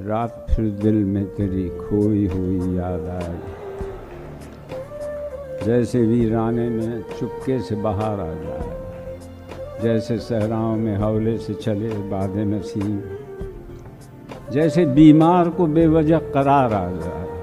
रात फिर दिल में तेरी खोई हुई याद आई। जैसे वीराने में चुपके से बाहर आ जाए, जैसे सहराओं में हौले से चले बाधे नसीम जैसे बीमार को बेवजह करार आ जाए